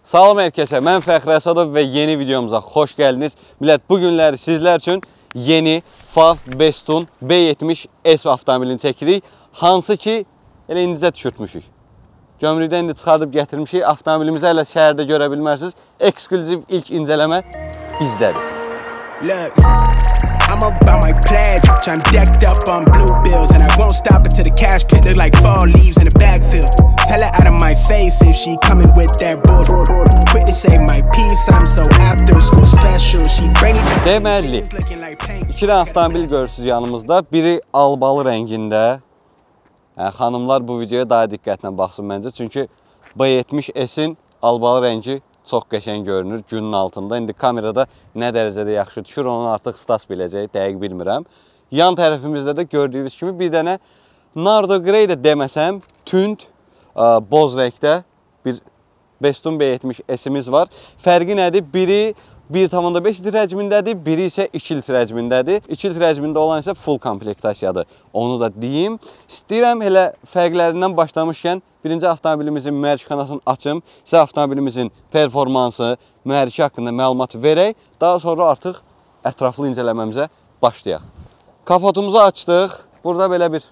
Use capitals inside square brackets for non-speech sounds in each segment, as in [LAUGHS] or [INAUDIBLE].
Salam hər kəsə, mən Fəxri Əsadov və yeni videomuza xoş gəldiniz. Millət, bu günləri sizlər üçün yeni FAV Bestun B70S avtomobilini çəkirik. Hansı ki, elə indicə düşürtmüşük. Gömrükdən indi çıxardıb gətirmişik. Avtomobilimizi hələ şəhərdə görə bilmərsiniz. Eksklüziv ilk incələmə bizdədir. Look, I'm about my pledge. I'm decked up on blue bills, and I won't stop until the cash pit look like fall leaves in a backfield. Tell her out of my face if she coming with that bull. Quick to say my piece, I'm so after school special. She bring it. Deməli. İki dənə avtomobil görürsünüz yanımızda. Biri albalı rəngində. Yəni, xanımlar bu videoya daha diqqətlə baxsın məncə. Çünki B70S-in albalı rəngi çox qəşəng görünür günün altında. İndi kamerada nə dərəcədə yaxşı düşür, onu artıq Stas biləcək, dəqiq bilmirəm. Yan tərəfimizdə də gördüyünüz kimi bir dənə Nardo Grey də deməsəm, tünd boz rəngdə bir Bestun B70S-imiz var. Fərqi nədir? Biri 1.5 litr həcmindədir, biri isə 2 litr həcmindədir. 2 litr həcmində olan isə full komplektasiyadır. Onu da deyim. İstəyirəm elə fərqlərindən başlamışkən birinci avtomobilimizin mühərrikxanasını açım, sizə avtomobilimizin performansı, mühərriki haqqında məlumat verək. Daha sonra artıq ətraflı incələməmizə başlayaq. Kapotumuzu açdıq. Burada belə bir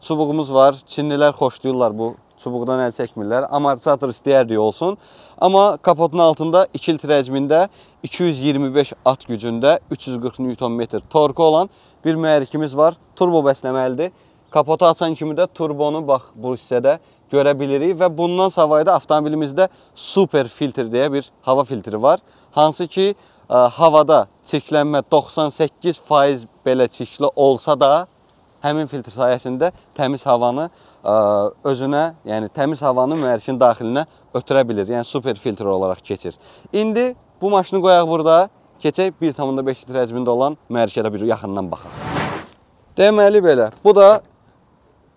çubuğumuz var. Çinlilər xoşlayırlar bu çubuqdan əl çəkmirlər. Amortisator istəyərdik olsun. Amma kapotun altında 2 litr həcmində 225 at gücündə 340 Nm torku olan bir mühərrikimiz var. Turbo bəsləməlidir. Kapotu açan kimi də turbonu bax bu hissədə görə bilirik və bundan savayı da avtomobilimizdə super filtr deyə bir hava filtri var. Hansı ki, ə, havada çirklənmə 98% belə çirkli olsa da həmin filtr sayəsində təmiz havanı ə, özünə, yəni təmiz havanı mühərrikin daxilinə ötürə bilir. Yəni super filtr olaraq keçir. İndi bu maşını qoyaq burada, keçək 1.5 litr həcmində olan mühərrikə bir yaxından baxaq. Deməli belə, bu da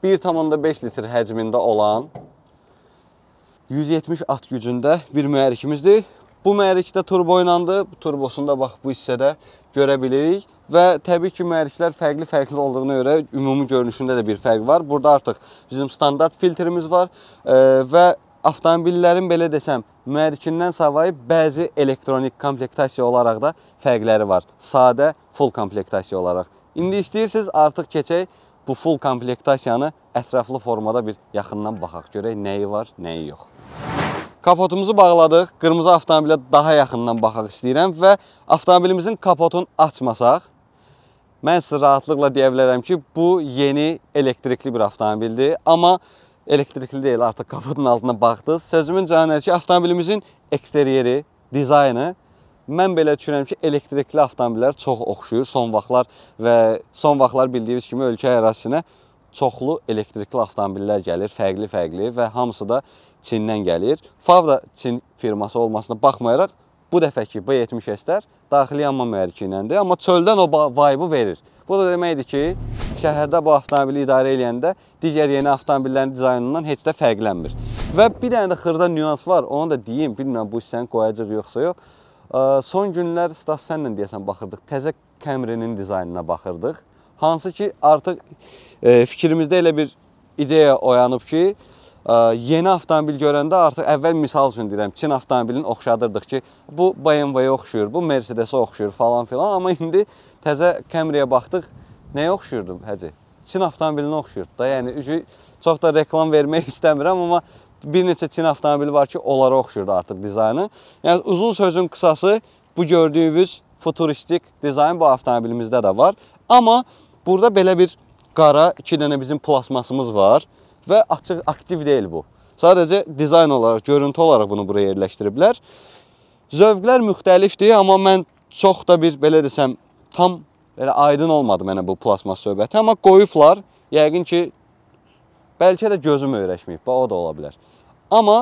1.5 litr həcmində olan 170 at gücündə bir mühərrikimizdir. Bu mühərrikdə turbo. Bu turbosunda bax bu hissədə görə bilirik və təbii ki, mühərriklər fərqli-fərqli olduğuna görə ümumi görünüşündə də bir fərq var. Burada artıq bizim standart filtrimiz var e, və avtomobillərin belə desəm, mühərrikindən savayı bəzi elektronik komplektasiya olaraq da fərqləri var. Sadə, full komplektasiya olaraq. İndi istəyirsiniz artıq keçək bu full komplektasiyanı ətraflı formada bir yaxından baxaq. Görək nəyi var, nəyi yox. Kapotumuzu bağladıq. Qırmızı avtomobilə daha yaxından baxaq istəyirəm və avtomobilimizin kapotunu açmasaq, mən sizə rahatlıqla deyə bilərəm ki, bu yeni elektrikli bir avtomobildir. Amma elektrikli deyil, artıq kapotun altına baxdınız. Sözümün canı ki, avtomobilimizin eksteryeri, dizaynı mən belə düşünürəm ki, elektrikli avtomobillər çox oxşuyur son vaxtlar və son vaxtlar bildiyiniz kimi ölkə ərazisinə çoxlu elektrikli avtomobillər gəlir, fərqli-fərqli və hamısı da Çindən gəlir. FAV da Çin firması olmasına baxmayaraq bu dəfəki B70S-lər daxili yanma mühərriki iləndir, amma çöldən o vibe verir. Bu da deməkdir ki, şəhərdə bu avtomobili idarə edəndə digər yeni avtomobillərin dizaynından heç də fərqlənmir. Və bir dənə də xırda nüans var, onu da deyim, bilmirəm bu hissəni qoyacaq yoxsa yox. Son günlər Stas sənlə deyəsən baxırdıq, təzə Camry-nin dizaynına baxırdıq. Hansı ki, artıq e, fikrimizdə elə bir ideya oyanıb ki, yeni avtomobil görəndə artıq əvvəl misal üçün deyirəm, Çin avtomobilini oxşadırdıq ki, bu BMW-yə oxşuyur, bu Mercedes-ə oxşuyur falan filan, amma indi təzə Camry-yə baxdıq, nəyə oxşuyurdu həcə? Çin avtomobilinə oxşuyurdu da. Yəni çox da reklam vermək [LAUGHS] istəmirəm, amma bir neçə Çin avtomobili var ki, onlara oxşuyurdu artıq dizaynı. Yəni uzun sözün qısası bu gördüyünüz futuristik dizayn bu avtomobilimizdə də var. Amma burada belə bir qara iki dənə bizim plasmasımız var və açıq aktiv deyil bu. Sadəcə dizayn olaraq, görüntü olaraq bunu buraya yerləşdiriblər. Zövqlər müxtəlifdir, amma mən çox da bir belə desəm tam belə aydın olmadı mənə bu plasmas söhbəti, amma qoyublar. Yəqin ki bəlkə də gözüm öyrəşməyib, o da ola bilər. Amma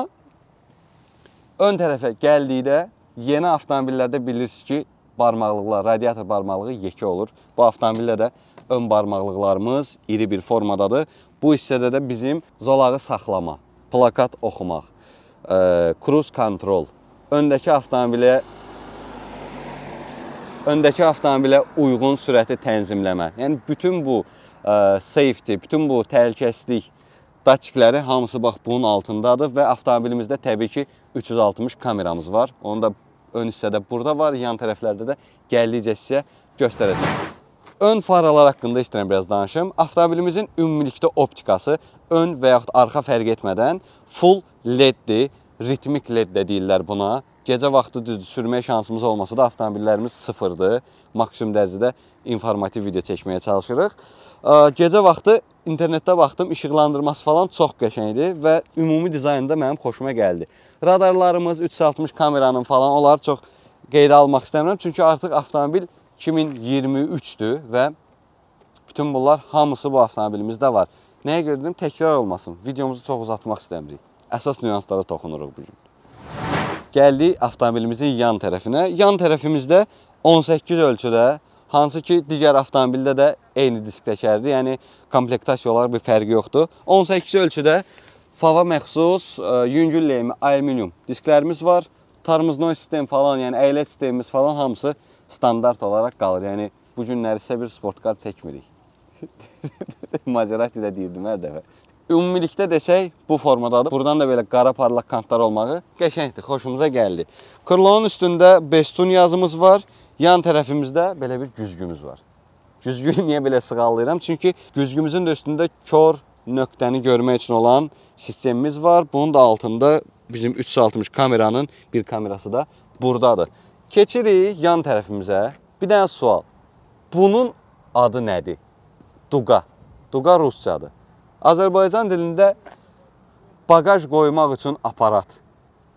ön tərəfə gəldikdə yeni avtomobillərdə bilirsiniz ki, barmaqlıqlar, radiator barmaqlığı yekə olur. Bu avtomobildə də ön barmaqlıqlarımız iri bir formadadır. Bu hissədə də bizim zolağı saxlama, plakat oxumaq, e, cruise control, öndəki avtomobilə öndəki avtomobilə uyğun sürəti tənzimləmə. Yəni bütün bu ə, safety, bütün bu təhlükəsizlik daçikləri hamısı bax bunun altındadır və avtomobilimizdə təbii ki 360 kameramız var. Onu da ön hissədə burada var, yan tərəflərdə də gəldikcə sizə göstərəcəm. Ön faralar haqqında istəyirəm biraz danışım. Avtomobilimizin ümumilikdə optikası ön və yaxud arxa fərq etmədən full LED-dir, ritmik LED də deyirlər buna. Gecə vaxtı düzdür, sürməyə şansımız olmasa da avtomobillərimiz sıfırdır. Maksimum dərəcədə informativ video çəkməyə çalışırıq. Gecə vaxtı internetdə baxdım, işıqlandırması falan çox qəşəngdir və ümumi dizaynında mənim xoşuma gəldi. Radarlarımız, 360 kameranın falan onları çox qeydə almaq istəmirəm. Çünki artıq avtomobil 2023-dür və bütün bunlar hamısı bu avtomobilimizdə var. Nəyə görə dedim? Təkrar olmasın. Videomuzu çox uzatmaq istəmirik. Əsas nüanslara toxunuruq bu gün. Gəldik avtomobilimizin yan tərəfinə. Yan tərəfimizdə 18 ölçüdə, hansı ki digər avtomobildə də eyni disk təkərdir. Yəni komplektasiya olaraq bir fərqi yoxdur. 18 ölçüdə fava məxsus e, yüngül lehmi alüminium disklərimiz var. Tarmıznoy sistem falan, yəni əyləc sistemimiz falan hamısı standart olaraq qalır. Yəni bu günləri isə bir sportkar çəkmirik. [LAUGHS] Maserati də deyirdim hər dəfə. Ümumilikdə desək bu formadadır. Buradan da belə qara parlaq kantlar olmağı qəşəngdir, xoşumuza gəldi. Krılonun üstündə Bestun yazımız var. Yan tərəfimizdə belə bir güzgümüz var. Güzgünü [LAUGHS] niyə belə sığallayıram? Çünki güzgümüzün də üstündə kör nöqtəni görmək üçün olan sistemimiz var. Bunun da altında bizim 360 kameranın bir kamerası da buradadır. Keçirik yan tərəfimizə. Bir dənə sual. Bunun adı nədir? Duqa. Duqa ruscadır. Azərbaycan dilində bagaj qoymaq üçün aparat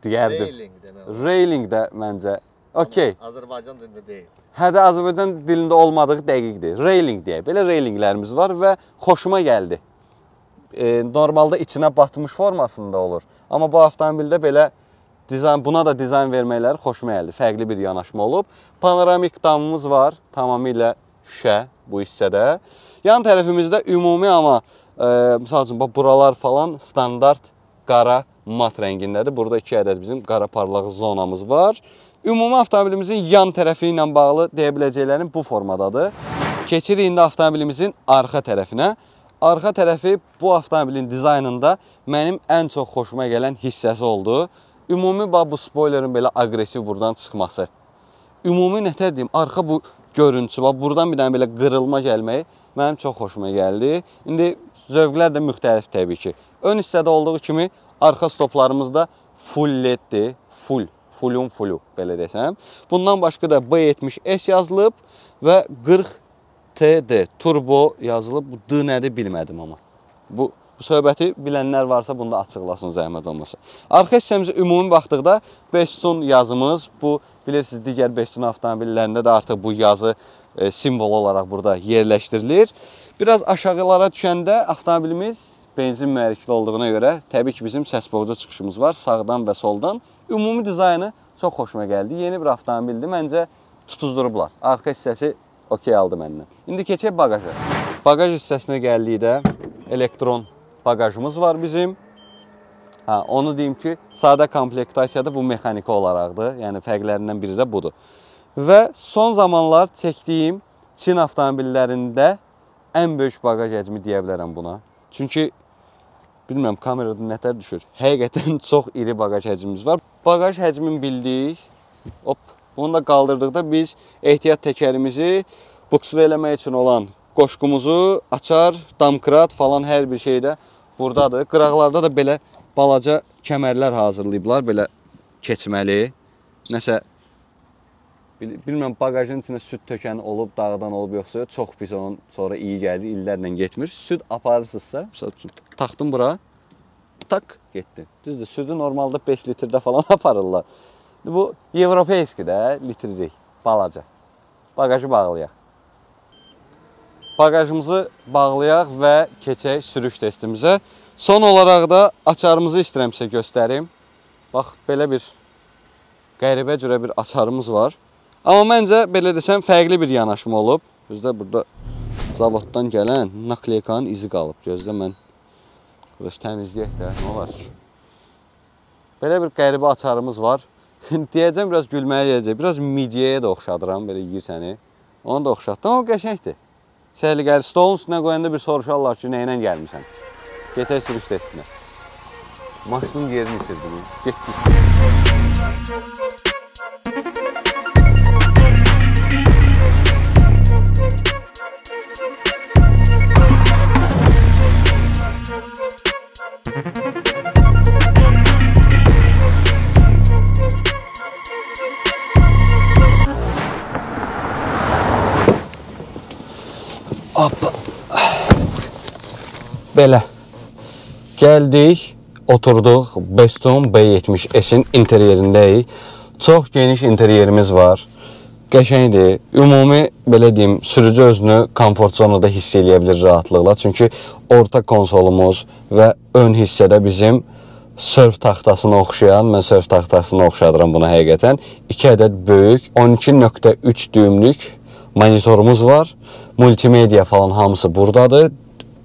deyərdim. Railing də məncə. Amma Azərbaycan dilində deyil. Hə də Azərbaycan dilində olmadığı dəqiqdir. Railing deyək. Belə railinglərimiz var və xoşuma gəldi. E, normalda içinə batmış formasında olur. Amma bu avtomobildə belə dizayn buna da dizayn verməkləri xoşuma gəldi. Fərqli bir yanaşma olub. Panoramik damımız var, tamamilə şüşə bu hissədə. Yan tərəfimizdə ümumi amma e, misal üçün bax buralar falan standart qara mat rəngindədir. Burada 2 ədəd bizim qara parlaq zonamız var. Ümumi avtomobilimizin yan tərəfi ilə bağlı deyə biləcəklərim bu formadadır. Keçirik indi avtomobilimizin arxa tərəfinə. Arxa tərəfi bu avtomobilin dizaynında mənim ən çox xoşuma gələn hissəsi oldu. Ümumi bu spoilerin belə aqressiv buradan çıxması. Ümumi nətər deyim, arxa bu görüntüsü, buradan bir dənə belə qırılma gəlməyi mənim çox xoşuma gəldi. İndi zövqlər də müxtəlif təbii ki. Ön hissədə olduğu kimi arxa stoplarımız da full LED-dir, full fullun fullu belə desəm. Bundan başqa da B70S yazılıb və 40 TD turbo yazılıb. Bu D nədir bilmədim amma. Bu bu söhbəti bilənlər varsa bunu da açıqlasın zəhmət olmasa. Arxa hissəmizə ümumi baxdıqda Bestun yazımız bu bilirsiniz digər Bestun avtomobillərində də artıq bu yazı e, simvol olaraq burada yerləşdirilir. Biraz aşağılara düşəndə avtomobilimiz benzin mühərrikli olduğuna görə təbii ki bizim səs boğucu çıxışımız var sağdan və soldan. Ümumi dizaynı çox xoşuma gəldi. Yeni bir avtomobildir. Məncə tutuzdurublar. Arxa hissəsi okey aldı məndən. İndi keçək baqaja. Baqaj hissəsinə gəldikdə elektron baqajımız var bizim. Hə, onu deyim ki, sadə komplektasiyada bu mexaniki olaraqdır. Yəni fərqlərindən biri də budur. Və son zamanlar çəkdiyim Çin avtomobillərində ən böyük baqaj həcmi deyə bilərəm buna. Çünki bilmirəm kamerada nətər düşür. Həqiqətən [LAUGHS] çox iri baqaj həcmimiz var. Baqaj həcmini bildik. Hop, bunu da qaldırdıqda biz ehtiyat təkərimizi buksur eləmək üçün olan qoşqumuzu, açar, damkrat falan hər bir şeydə buradadır. Qıraqlarda da belə balaca kəmərlər hazırlayıblar, belə keçməli. Nəsə bil- bilmirəm baqajın içində süd tökən olub, dağdan olub yoxsa çox pis onun sonra iyi gəlir, illərlə getmir. Süd aparırsınızsa, məsəl üçün taxdım bura, tak getdi. Düzdür, südü normalda 5 litrdə falan [LAUGHS] aparırlar. Bu Avropeyski də litrlik, balaca. Baqajı bağlayaq. Baqajımızı bağlayaq və keçək sürüş testimizə. Son olaraq da açarımızı istəyirəm sizə göstərim. Bax, belə bir qəribə cürə bir açarımız var. Amma məncə belə desəm fərqli bir yanaşma olub. Bizdə burada zavoddan gələn nakleykanın izi qalıb. Gözlə mən biraz təmizləyək də, nə olar ki. Belə bir qəribə açarımız var. [LAUGHS] Deyəcəm biraz gülməyə gələcək. Biraz midyəyə də oxşadıram belə yeyir səni. Onu da oxşatdım, amma qəşəngdir. Səliqəli stolun üstünə qoyanda bir soruşarlar ki, nə ilə gəlmisən? Keçək sürüş testinə. Maşının yerini itirdim. Getdik. Hoppa. Belə. Gəldik, oturduq Beston B70S-in interyerindəyik. Çox geniş interyerimiz var. Qəşəngdir. Ümumi belə deyim, sürücü özünü komfort zonada hiss eləyə bilir rahatlıqla. Çünki orta konsolumuz və ön hissədə bizim sörf taxtasına oxşayan, mən sörf taxtasına oxşadıram bunu həqiqətən. 2 ədəd böyük 12.3 düymlük monitorumuz var. Multimedia falan hamısı buradadır.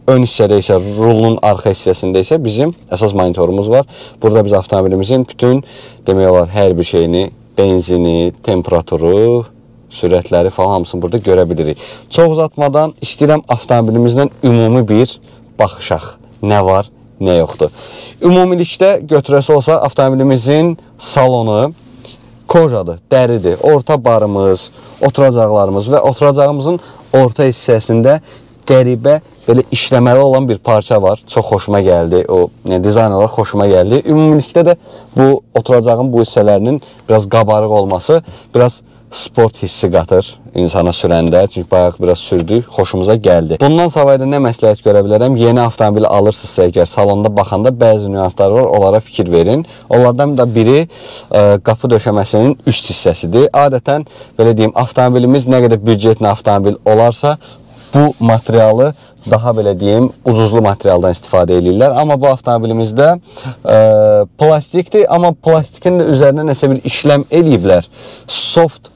Ön hissədə isə rulun arxa hissəsində isə bizim əsas monitorumuz var. Burada biz avtomobilimizin bütün demək olar hər bir şeyini, benzini, temperaturu, sürətləri falan hamısını burada görə bilirik. Çox uzatmadan istəyirəm avtomobilimizdən ümumi bir baxışaq. Nə var, nə yoxdur. Ümumilikdə götürəsi olsa avtomobilimizin salonu kojadır, dəridir. Orta barımız, oturacaqlarımız və oturacağımızın orta hissəsində qəribə belə işləməli olan bir parça var. Çox xoşuma gəldi. O yəni, dizayn olaraq xoşuma gəldi. Ümumilikdə də bu oturacağın bu hissələrinin biraz qabarıq olması biraz sport hissi qatır insana sürəndə. Çünki bayaq biraz sürdük, xoşumuza gəldi. Bundan savayda nə məsləhət görə bilərəm? Yeni avtomobil alırsınızsa əgər salonda baxanda bəzi nüanslar var, onlara fikir verin. Onlardan da biri ə, qapı döşəməsinin üst hissəsidir. Adətən belə deyim, avtomobilimiz nə qədər büdcetli avtomobil olarsa, bu materialı daha belə deyim, ucuzlu materialdan istifadə edirlər. Amma bu avtomobilimizdə ə, plastikdir, amma plastikin də üzərinə nəsə bir işləm eləyiblər. Soft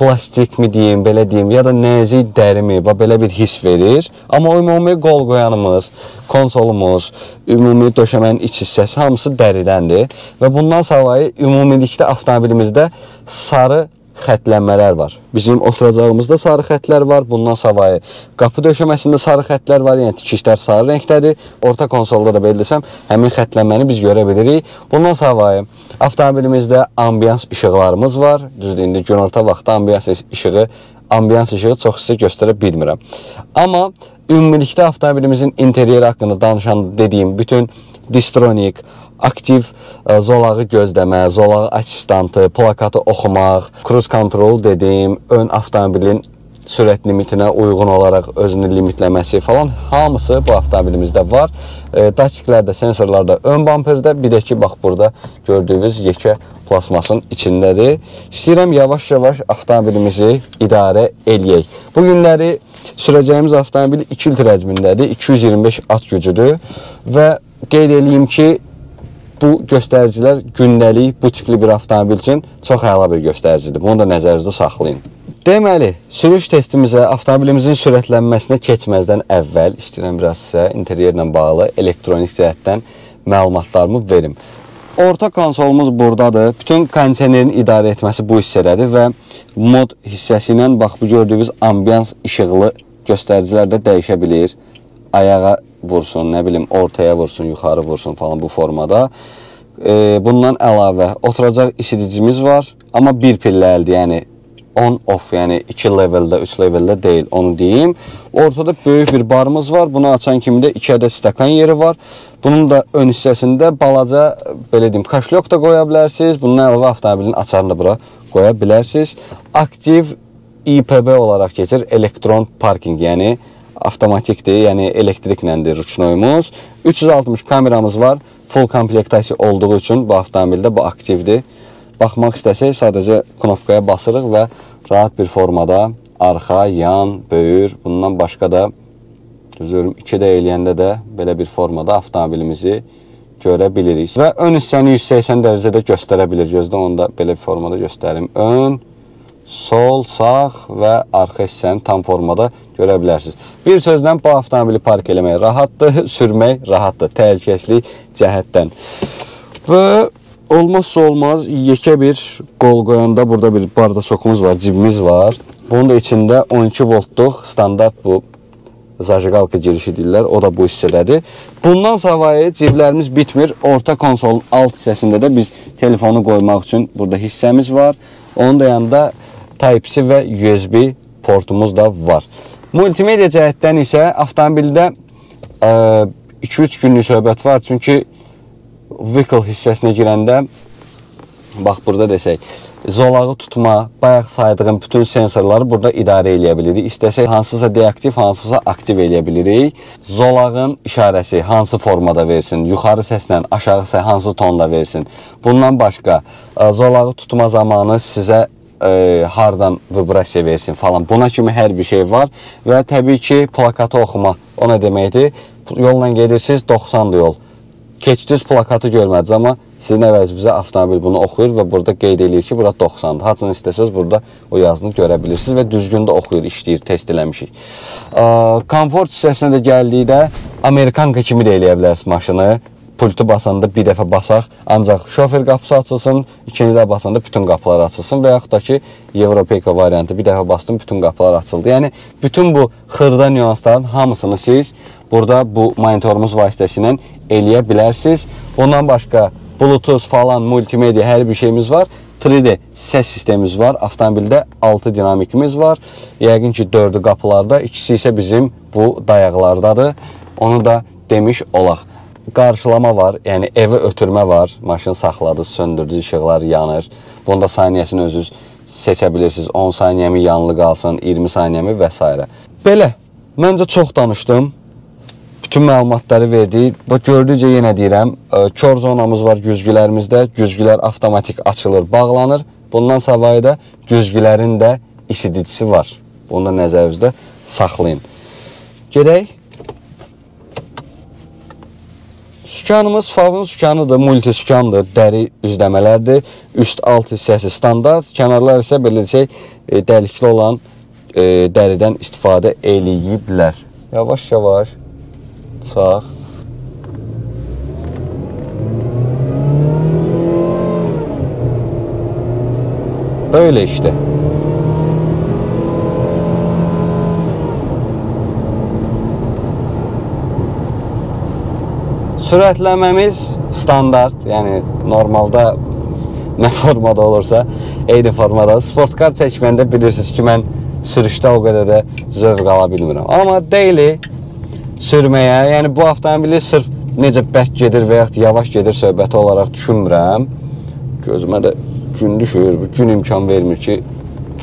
plastik mi deyim, belə deyim, ya da nəzik dərimi, bax belə bir his verir. Amma ümumi qol qoyanımız, konsolumuz, ümumi döşəmənin iç hissəsi hamısı dəridəndir və bundan savayı ümumilikdə avtomobilimizdə sarı xətlənmələr var. Bizim oturacağımızda sarı xətlər var. Bundan savayı qapı döşəməsində sarı xətlər var. Yəni tikişlər sarı rəngdədir. Orta konsolda da belə desəm, həmin xətlənməni biz görə bilirik. Bundan savayı avtomobilimizdə ambians işıqlarımız var. Düzdür, indi günorta vaxtı ambians işığı ambians işığı çox hissə göstərə bilmirəm. Amma ümumilikdə avtomobilimizin interyeri haqqında danışan dediyim bütün Distronic, aktiv ə, zolağı gözləmə, zolağı assistantı, plakatı oxumaq, cruise control dediyim, ön avtomobilin sürət limitinə uyğun olaraq özünü limitləməsi falan hamısı bu avtomobilimizdə var. E, datiklər də, sensorlar da ön bamperdə, bir də ki bax burada gördüyünüz yekə plasmasın içindədir. İstəyirəm yavaş-yavaş avtomobilimizi idarə eləyək. Bu günləri sürəcəyimiz avtomobil 2 litr həcmindədir, 225 at gücüdür və qeyd eləyim ki, bu göstəricilər gündəlik bu tipli bir avtomobil üçün çox əla bir göstəricidir. Bunu da nəzərinizdə saxlayın. Deməli, sürüş testimizə avtomobilimizin sürətlənməsinə keçməzdən əvvəl istəyirəm biraz sizə interyerlə bağlı elektronik cəhətdən məlumatlarımı verim. Orta konsolumuz buradadır. Bütün kondisionerin idarə etməsi bu hissədədir və mod hissəsi ilə bax bu gördüyünüz ambians işıqlı göstəricilər də dəyişə bilir. Ayağa vursun, nə bilim, ortaya vursun, yuxarı vursun falan bu formada. E, bundan əlavə oturacaq isidicimiz var, amma bir pilləlidir, yəni on off, yəni 2 leveldə, 3 leveldə deyil, onu deyim. Ortada böyük bir barımız var. Bunu açan kimi də 2 ədəd stəkan yeri var. Bunun da ön hissəsində balaca belə deyim, kaşlyok da qoya bilərsiniz. Bundan əlavə avtomobilin açarını da bura qoya bilərsiniz. Aktiv İPB olaraq keçir, elektron parking, yəni avtomatikdir, yəni elektriklədir rüçnoyumuz. 360 kameramız var. Full komplektasiya olduğu üçün bu avtomobildə bu aktivdir. Baxmaq istəsək sadəcə knopkaya basırıq və rahat bir formada arxa, yan, böyür, bundan başqa da düzürüm 2D eləyəndə də belə bir formada avtomobilimizi görə bilirik. Və ön hissəni 180 dərəcədə göstərə bilir. Gözdə onu da belə bir formada göstərim. Ön, sol, sağ və arxa hissəni tam formada görə bilərsiniz. Bir sözlə bu avtomobili park eləmək rahatdır, [LAUGHS] sürmək rahatdır, təhlükəsizlik cəhətdən. Və olmazsa olmaz yekə bir qol qoyanda burada bir bardaçokumuz var, cibimiz var. Bunun da içində 12 voltluq standart bu zajiqalka girişi deyirlər. O da bu hissədədir. Bundan savayı ciblərimiz bitmir. Orta konsolun alt hissəsində də biz telefonu qoymaq üçün burada hissəmiz var. Onun da yanında Type-C və USB portumuz da var. Multimedia cəhətdən isə avtomobildə 2-3 günlük söhbət var. Çünki vehicle hissəsinə girəndə bax burada desək, zolağı tutma, bayaq saydığım bütün sensorları burada idarə eləyə bilirik. İstəsək hansısa deaktiv, hansısa aktiv eləyə bilirik. Zolağın işarəsi hansı formada versin, yuxarı səslə, aşağı səs hansı tonda versin. Bundan başqa ə, zolağı tutma zamanı sizə ə, hardan vibrasiya versin falan. Buna kimi hər bir şey var və təbii ki, plakatı oxuma. O nə deməkdir? Yolla gedirsiniz, 90 yol. Keçdiniz plakatı görmədiniz, amma sizin əvəzinizə avtomobil bunu oxuyur və burada qeyd eləyir ki, bura 90-dır. Haçını istəsəz burada o yazını görə bilirsiniz və düzgün də oxuyur, işləyir, test eləmişik. Ə, komfort hissəsinə də gəldikdə Amerikanka kimi də eləyə bilərsiniz maşını. Pultu basanda bir dəfə basaq, ancaq şofer qapısı açılsın, ikinci də basanda bütün qapılar açılsın və yaxud da ki, Evropeyka variantı bir dəfə bastım, bütün qapılar açıldı. Yəni, bütün bu xırda nüansların hamısını siz burada bu monitorumuz vasitəsilə eləyə bilərsiniz. Bundan başqa Bluetooth falan, multimedia hər bir şeyimiz var. 3D səs sistemimiz var. Avtomobildə 6 dinamikimiz var. Yəqin ki, 4-ü qapılarda, ikisi isə bizim bu dayaqlardadır. Onu da demiş olaq. Qarşılama var, yəni evə ötürmə var. Maşın saxladınız, söndürdünüz, işıqlar yanır. Bunda saniyəsini özünüz seçə bilirsiniz. 10 saniyəmi yanlı qalsın, 20 saniyəmi və s. Belə, məncə çox danışdım bütün məlumatları verdik. Bax gördükcə yenə deyirəm, kör zonamız var güzgülərimizdə. Güzgülər avtomatik açılır, bağlanır. Bundan savayı da güzgülərin də isidicisi var. Bunu da nəzərinizdə saxlayın. Gedək. Sükanımız favın sükanıdır, multi sükandır, dəri üzləmələrdir. Üst-alt hissəsi standart, kənarlar isə belə desək, dəlikli olan e, dəridən istifadə eləyiblər. Yavaş-yavaş sağ. Öyle işte. Sürətləməmiz standart, yəni normalda nə formada olursa eyni formada. Sportkar çəkməndə bilirsiniz ki, mən sürüşdə o qədər də zövq ala bilmirəm. Amma daily sürməyə, yəni bu avtomobili sırf necə bərk gedir və yaxud yavaş gedir söhbəti olaraq düşünmürəm. Gözümə də gün düşür, gün imkan vermir ki,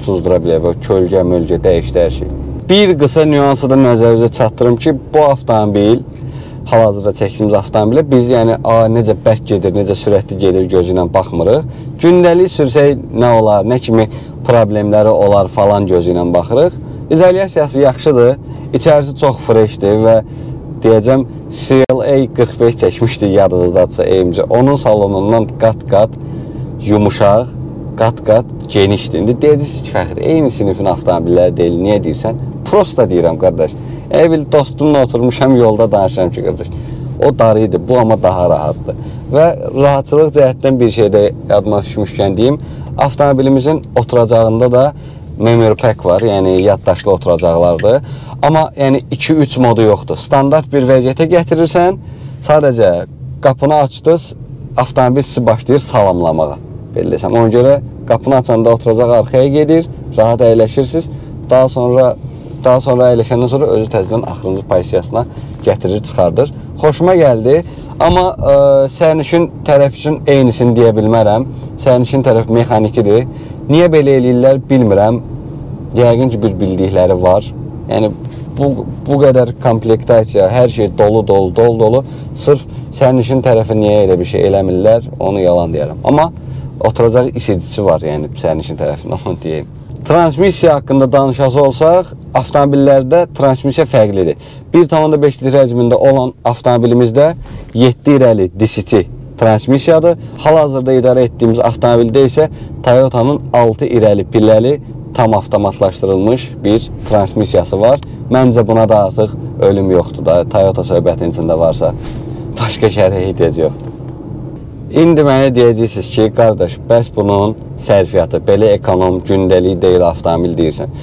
tutuzdura bilək və kölgə, mölgə dəyişdi hər şey. Bir qısa nüansı da nəzərinizə çatdırım ki, bu avtomobil hal-hazırda çəkdiyimiz avtomobilə biz yəni a, necə bərk gedir, necə sürətli gedir gözü ilə baxmırıq. Gündəlik sürsək nə olar, nə kimi problemləri olar falan gözü ilə baxırıq. İzolyasiyası yaxşıdır, içərisi çox freshdir və deyəcəm CLA 45 çəkmişdik yadınızdadsa AMC. Onun salonundan qat-qat yumuşaq, qat-qat genişdir. İndi deyəcəksiniz ki, fəxr, eyni sinifin avtomobilləri deyil. Niyə deyirsən? Prosta deyirəm qardaş. Elə bil dostumla oturmuşam yolda danışıram ki, qardaş. O darı idi, bu amma daha rahatdır. Və rahatçılıq cəhətdən bir şey də yadıma düşmüşkən deyim, avtomobilimizin oturacağında da memory pack var, yəni yaddaşlı oturacaqlardır. Amma yəni 2-3 modu yoxdur. Standart bir vəziyyətə gətirirsən, sadəcə qapını açdınız, avtomobil sizi başlayır salamlamağa. Belə desəm, ona görə qapını açanda oturacaq arxaya gedir, rahat əyləşirsiniz. Daha sonra daha sonra əyləşəndən sonra özü təzədən axırıncı pozisiyasına gətirir, çıxardır. Xoşuma gəldi. Amma ə, sərnişin tərəf üçün eynisini deyə bilmərəm. Sərnişin tərəf mexanikidir. Niyə belə eləyirlər bilmirəm. Yəqin ki, bir bildikləri var. Yəni bu bu qədər komplektasiya, hər şey dolu, dolu, dolu, dolu. Sırf sərnişin tərəfi niyə elə bir şey eləmirlər, onu yalan deyərəm. Amma oturacaq isidicisi var, yəni sərnişin tərəfində onu deyim. Transmissiya haqqında danışası olsaq, avtomobillərdə transmissiya fərqlidir. 1.5 litr həcmində olan avtomobilimizdə 7 irəli DCT transmissiyadır. Hal-hazırda idarə etdiyimiz avtomobildə isə Toyota'nın 6 irəli pilləli tam avtomatlaşdırılmış bir transmissiyası var. Məncə buna da artıq ölüm yoxdur da. Toyota söhbətin içində varsa başqa şərhə ehtiyac yoxdur. İndi mənə deyəcəksiniz ki, qardaş, bəs bunun sərfiyyatı belə ekonom, gündəlik deyil avtomobil deyirsən.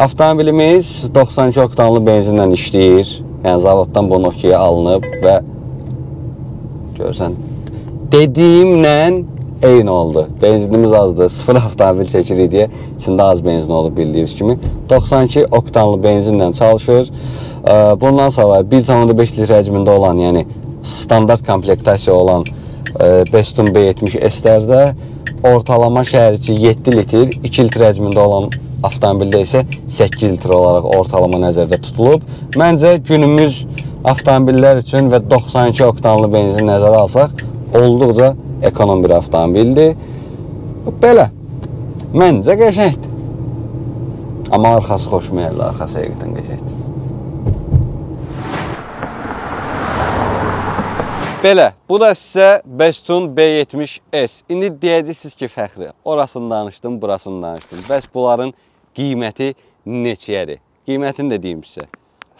Avtomobilimiz 92 oktanlı benzinlə işləyir. Yəni zavoddan bu Nokia alınıb və görsən dediyimlə eyni oldu. Benzinimiz azdır. Sıfır avtomobil çəkirik deyə içində az benzin olub bildiyiniz kimi. 92 oktanlı benzinlə çalışır. Bundan sonra 1.5 litr həcmində olan, yəni standart komplektasiya olan ə, Bestun B70 S-lərdə ortalama şəhər içi 7 litr, 2 litr həcmində olan avtomobildə isə 8 litr olaraq ortalama nəzərdə tutulub. Məncə günümüz avtomobillər üçün və 92 oktanlı benzin nəzərə alsaq, olduqca ekonom bir avtomobildir. Belə. Məncə qəşəngdir. Amma arxası xoşuma gəldi, arxası həqiqətən qəşəngdir. Belə, bu da sizə Bestun B70S. İndi deyəcəksiniz ki, fəxri, orasını danışdım, burasını danışdım. Bəs bunların qiyməti neçəyədir? Qiymətini də deyim sizə.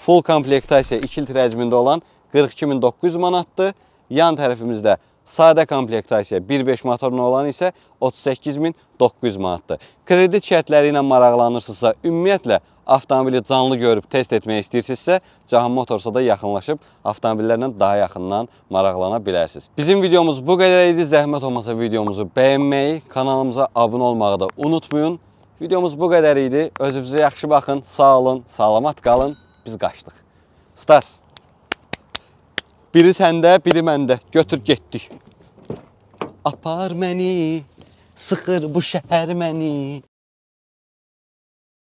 Full komplektasiya 2 litr həcmində olan 42900 manatdır. Yan tərəfimizdə sadə komplektasiya 1.5 motorlu olan isə 38900 manatdır. Kredit şərtləri ilə maraqlanırsınızsa, ümumiyyətlə avtomobili canlı görüb test etmək istəyirsinizsə, Cahan Motorsa da yaxınlaşıb avtomobillərlə daha yaxından maraqlana bilərsiniz. Bizim videomuz bu qədər idi. Zəhmət olmasa videomuzu bəyənməyi, kanalımıza abunə olmağı da unutmayın. Videomuz bu qədər idi. Özünüzə yaxşı baxın, sağ olun, salamat qalın. Biz qaçdıq. Stas. Biri səndə, biri məndə. Götür getdik. Apar məni, sıxır bu şəhər məni.